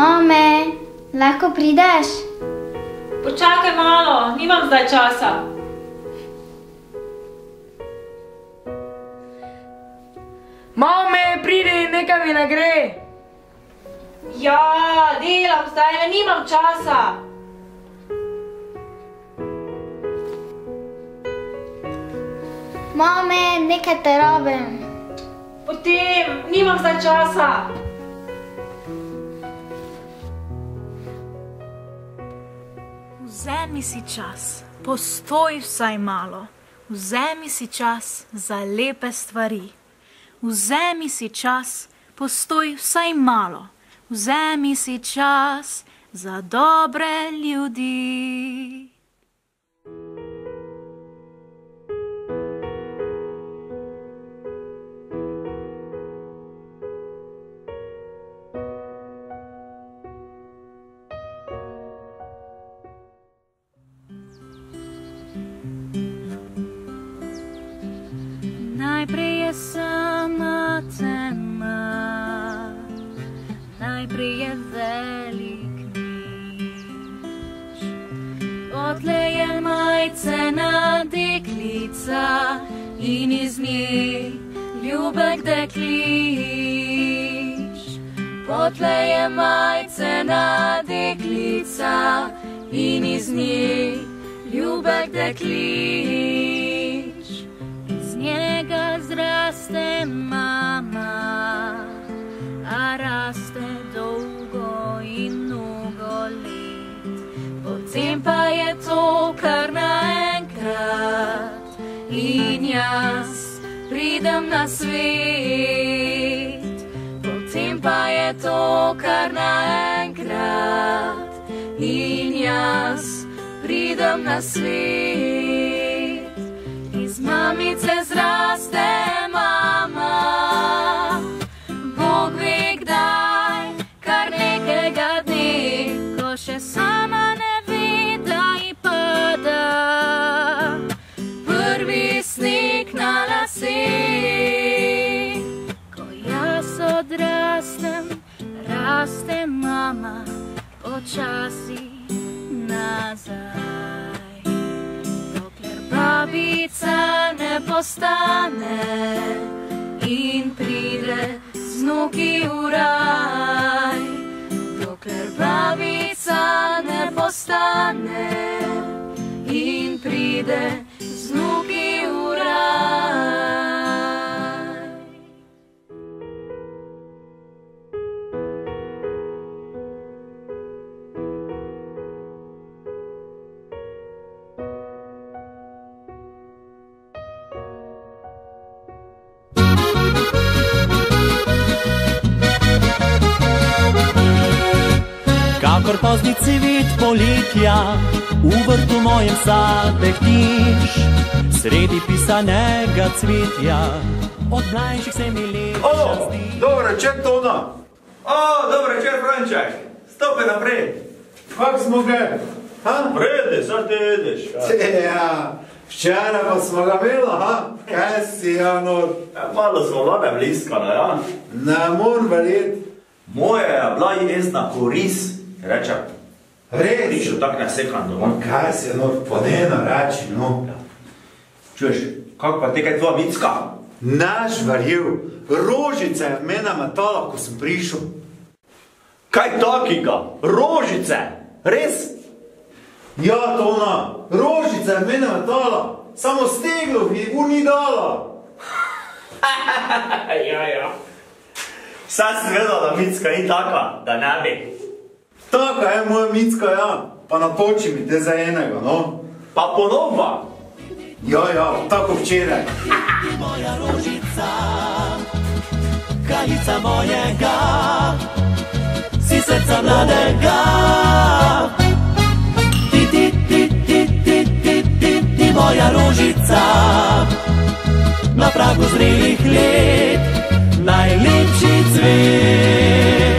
Mame, lahko prideš? Počakaj malo, nimam zdaj časa. Mame, pridi, nekaj mi ne gre. Ja, delam zdaj, ne nimam časa. Mame, nekaj te rabim. Potem, nimam zdaj časa. Vzemi si čas, postoj vsaj malo. Vzemi si čas za lepe stvari. Vzemi si čas, postoj vsaj malo. Vzemi si čas za dobre ljudi. Je sama tema, najprej je velik nič. Potle je majcena deklica in iz nje ljubek deklič. Potle je majcena deklica in iz nje ljubek deklič. Zraste mama, a raste dolgo in mnogo let. Potem pa je to kar naenkrat in jaz pridem na svet. Potem pa je to kar naenkrat in jaz pridem na svet. Iz mamice zraste mama, Bog ve kdaj, kar nekega dne, ko še sama ne ve, da ji pada prvi sneg na lase. Ko jaz odrastem, raste mama počasi nazaj. Dokler babica ne postane in pride z vnuki v raj. Dokler babica ne postane in pride z vnuki v raj. Poletja, v vrtu mojem zapehtiš, sredi pisanega cvetja, od mlajših se mi leče O, zdi. dobro večer, Tona. O, dobro večer, Franček. Stopi naprej. Kak smo ga? Ha? Prede, sad te jedeš. Ja, včeraj pa smo ga imeli, ha? Kaj si, Janor? Ja, malo smo vlade bliskali, ja. Ne morem verjeti. Moje je bila jesna koris, reče. Res? Rišel tak nasekan doma. On kaj si, Janor, podeno reči, no. Čuješ, kako pa te kaj tvoja micka? Naš verjel, rožica je v mene metala, ko sem prišel. Kaj takega? Rožice? Res? Ja, Tona, rožica je v mene metala, samo steglo bi ju ni dala. ja, ja. Sad si vedel, da micka ni taka, da ne bi. Taka je moja micka, ja. Pa natoči mi te za enega, no. Pa ponova. Ja, ja, tako včeraj. Moja rožica, kraljica mojega, si srca mladega. Ti, ti, ti, ti, ti, ti, ti, ti, moja rožica, na pragu zrelih let, najlepši cvet.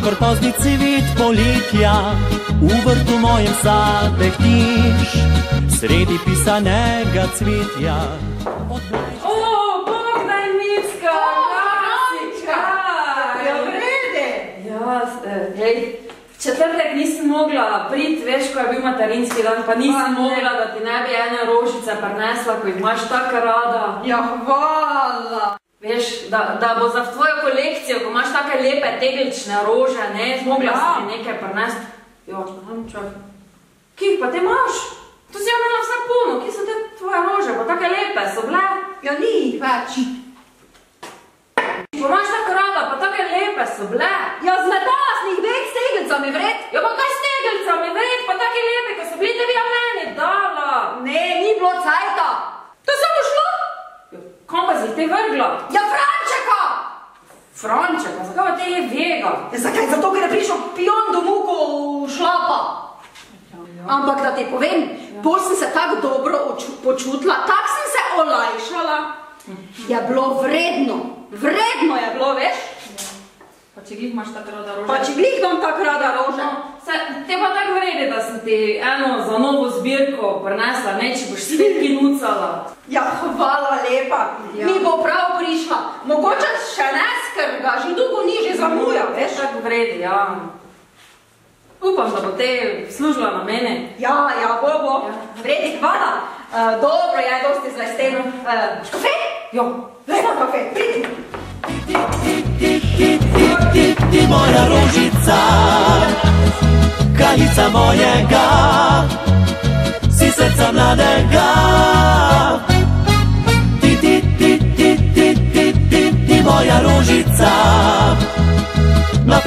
Kakor pozni cvit poletja, v vrtu mojem sadek tiš, sredi pisanega mlajših O, Bogdan Micka, Ja, vrede. Ja, eh, hej, v četrtek nisem mogla priti, veš, ko je bil materinski dan, pa Pa nisem ne. mogla, da ti ne bi ene rožice prinesla, ko jih imaš tako rada. Ja, hvala. Veš, da, da bo za tvojo kolekcijo, ko imaš take lepe teglične rože, ne, zmogla Ja. si nekaj prinesti. Jo, ne, čakaj. Ki jih pa te imaš? Tu si imela vse puno, kje so te tvoje rože, pa take lepe so bile. Ja, ni jih več. Pa imaš tako rada, pa take lepe so bile. Ja, zmetala sem jih dveh steglicami vred. Ja, pa kaj s tegeljcami, vred, pa take lepe, ko so bili tebi ja meni dala. Ne, ni bilo cajta. To je samo šlo. Ja, Kam pa si te vrgla? Ja, Frančeka. Frančeka, zakaj pa te je vega? Ja, zakaj? Zato, ker je prišel pion domov, ko šlapa. Ampak da ti povem, bolj sem se tako dobro oču- počutila, tako sem se olajšala. Je bilo vredno, vredno je bilo, veš? Če glih imaš tako rada rože. Pa če glih imam tako rada rože. No, se, te pa tako vredi, da sem ti eno za novo zbirko prinesla, ne, če boš spet kinucala. Ja, hvala lepa. Ja. Mi bo prav prišla. Mogoče še ne, ker ga že dolgo ni že zamuja, veš? Tako vredi, ja. Upam, da bo te služila na mene. Ja, ja, bo, bo. Ja. Vredi, hvala. Uh, dobro je, dosti z lestenom. Uh, kafe? Jo, Lepo kafe, pridi. Ti moja rožica, kraljica mojega, si srca mladega. Ti, ti, ti, ti, ti, ti, ti, ti moja rožica, na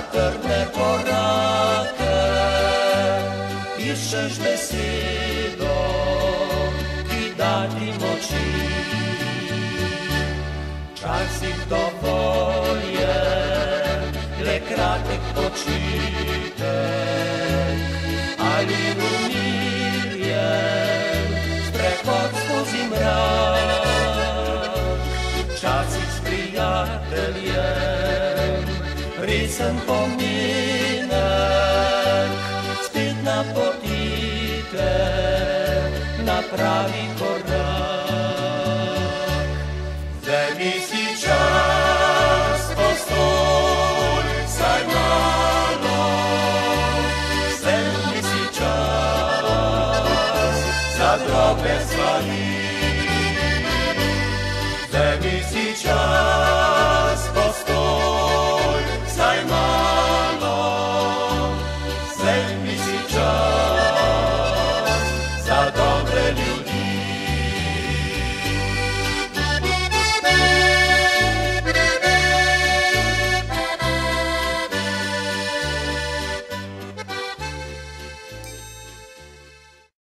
za trdne korake, iščeš besedo, ki da ti moči. Včasih dovolj je, le kratek počitek ali umirjen sprehod skozi mrak. Včasih s prijateljem, resen pominek, spet napotite na pravi korak. Vzemi si čas, postoj, saj malo, vzemi si čas za drobne stvari.